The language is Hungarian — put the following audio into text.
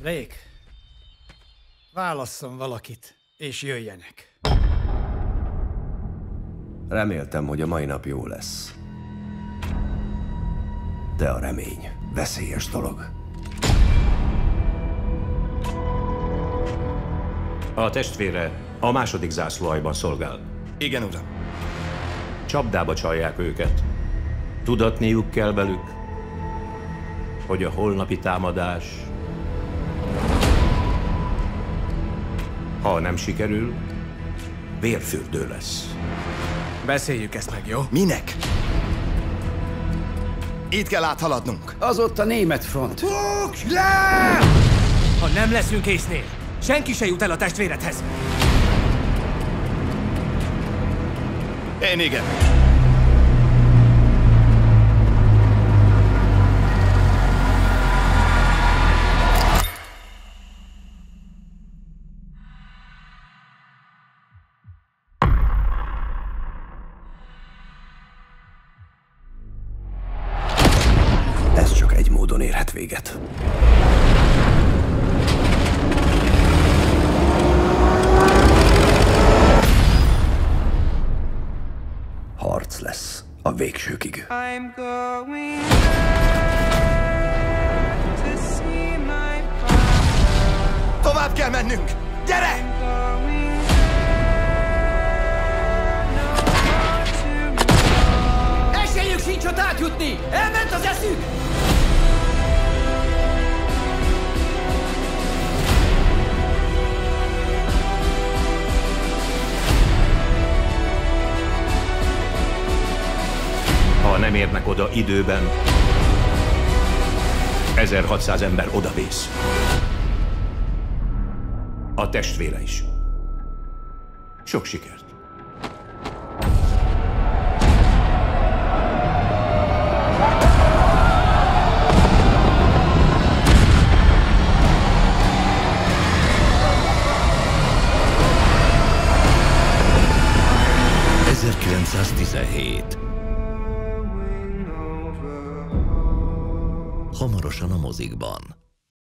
Blake, válasszon valakit, és jöjjenek. Reméltem, hogy a mai nap jó lesz. De a remény veszélyes dolog. A testvére a második zászlóajban szolgál. Igen, uram. Csapdába csalják őket. Tudatniuk kell velük, hogy a holnapi támadás, ha nem sikerül, vérfürdő lesz. Beszéljük ezt meg, jó? Minek? Itt kell áthaladnunk. Az ott a német front. Fogd le! Ha nem leszünk észnél, senki se jut el a testvéredhez. Én igen. Egy módon érhet véget. Harc lesz a végsőkig. I'm going to see my Tovább kell mennünk! Gyere! Esélyük sincs ott átjutni! Elment az eszük! Nem érnek oda időben, 1600 ember odavész. A testvére is. Sok sikert! Hamarosan a mozikban.